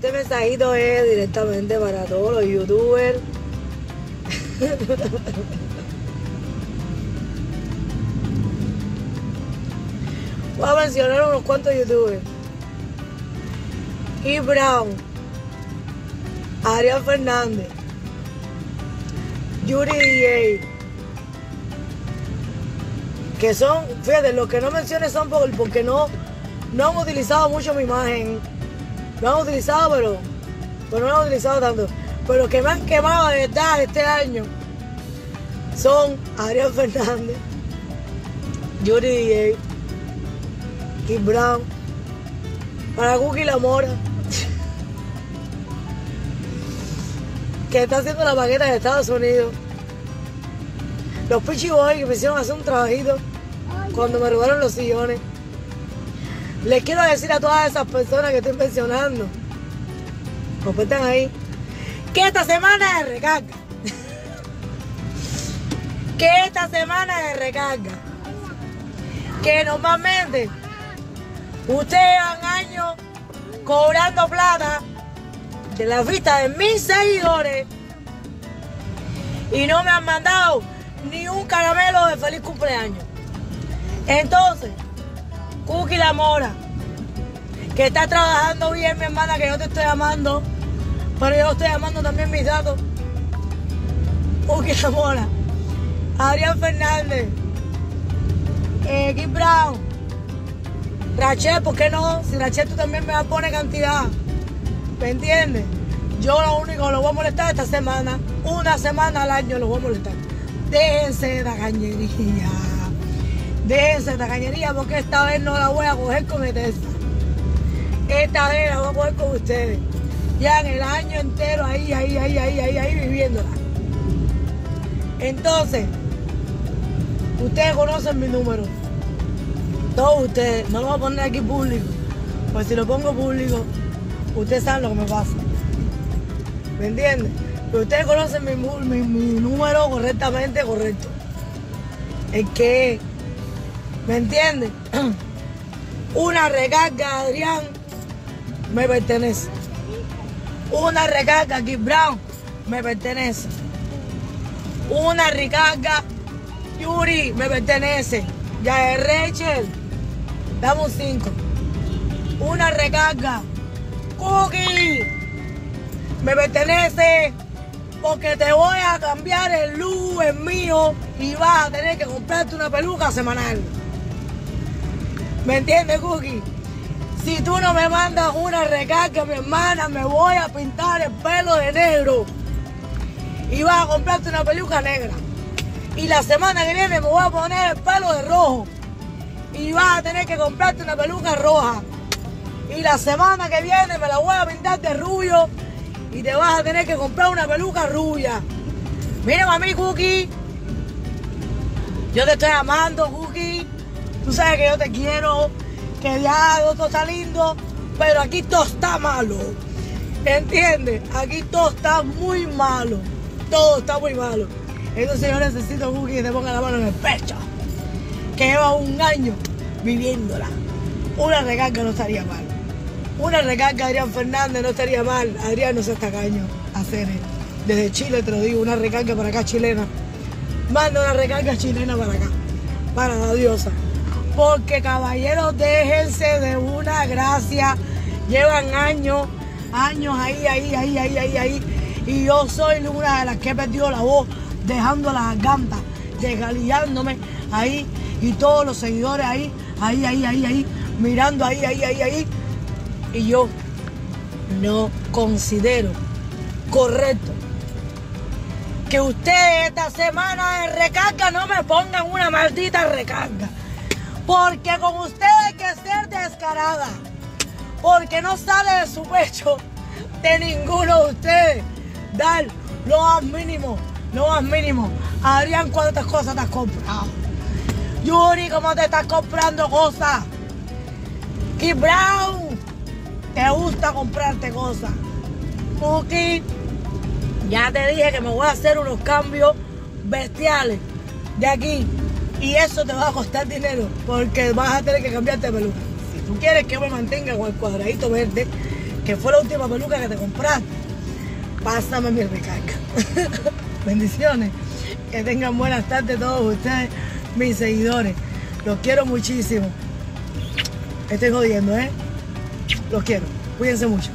mensajito es directamente para todos los youtubers. Voy a mencionar unos cuantos youtubers. Y Brown, Ariel Fernández, Yuri DJ, que son, fíjate, los que no mencioné son porque no, no han utilizado mucho mi imagen. Lo han utilizado, pero, pero no lo han utilizado tanto. Pero los que me han quemado de verdad este año son Ariel Fernández, Yuri DJ, Kim Brown, para Cookie La Mora, que está haciendo la paqueta de Estados Unidos. Los Pichi Boys que me hicieron hacer un trabajito cuando me robaron los sillones. Les quiero decir a todas esas personas que estoy mencionando, competan ahí, que esta semana es recarga. que esta semana es recarga. Que normalmente ustedes llevan años cobrando plata de la vista de mis seguidores y no me han mandado ni un caramelo de feliz cumpleaños. Entonces, Cookie La Mora, que está trabajando bien, mi hermana, que yo te estoy amando, pero yo estoy amando también mis datos. Cookie La Mora, Adrián Fernández, eh, Kim Brown, Rachel, ¿por qué no? Si Rachel tú también me vas a poner cantidad. ¿Me entiendes? Yo lo único que lo voy a molestar esta semana, una semana al año lo voy a molestar. Déjense de la cañería. De la cañería porque esta vez no la voy a coger con Etesa. Esta vez la voy a coger con ustedes. Ya en el año entero ahí, ahí, ahí, ahí, ahí, ahí viviéndola. Entonces, ustedes conocen mi número. Todos ustedes. No lo voy a poner aquí público. Pues si lo pongo público, ustedes saben lo que me pasa. ¿Me entienden? Pero ustedes conocen mi número correctamente correcto. Es que, ¿me entienden? Una recarga, Adrián, me pertenece. Una recarga, Kid Brown, me pertenece. Una recarga, Yuri, me pertenece. Ya es Rachel, un 5. Una recarga, Cookie, me pertenece porque te voy a cambiar el luz en mío y vas a tener que comprarte una peluca semanal. ¿Me entiendes, Cookie? Si tú no me mandas una recarga, mi hermana, me voy a pintar el pelo de negro. Y vas a comprarte una peluca negra. Y la semana que viene me voy a poner el pelo de rojo. Y vas a tener que comprarte una peluca roja. Y la semana que viene me la voy a pintar de rubio y te vas a tener que comprar una peluca rubia. Mira, mami Cookie. Yo te estoy amando, Cookie. Tú sabes que yo te quiero, que ya todo está lindo, pero aquí todo está malo. ¿Entiendes? Aquí todo está muy malo. Todo está muy malo. Entonces yo necesito, Cookie, que te ponga la mano en el pecho. Que lleva un año viviéndola. Una recarga no estaría mal. Una recarga Adrián Fernández no estaría mal. Adrián no se está caño hacer. Desde Chile te lo digo, una recarga para acá chilena. Manda una recarga chilena para acá. Para la diosa. Porque caballeros, déjense de una gracia. Llevan años, años ahí, ahí, ahí, ahí, ahí, ahí. Y yo soy una de las que he perdido la voz, dejando la garganta, desgalillándome ahí. Y todos los seguidores ahí, ahí, ahí, ahí, ahí, mirando ahí, ahí, ahí, ahí. Y yo no considero correcto que ustedes esta semana de recarga no me pongan una maldita recarga. Porque con ustedes hay que ser descarada. Porque no sale de su pecho de ninguno de ustedes dar lo más mínimo, lo más mínimo. Adrián, ¿cuántas cosas te has comprado? Yuri, ¿cómo te estás comprando cosas? Y Brown, te gusta comprarte cosas. Cookie, ya te dije que me voy a hacer unos cambios bestiales de aquí. Y eso te va a costar dinero porque vas a tener que cambiarte de peluca. Si tú quieres que me mantenga con el cuadradito verde, que fue la última peluca que te compraste, pásame mi recarga. Bendiciones. Que tengan buenas tardes todos ustedes, mis seguidores. Los quiero muchísimo. Estoy jodiendo, ¿eh? Los quiero. Cuídense mucho.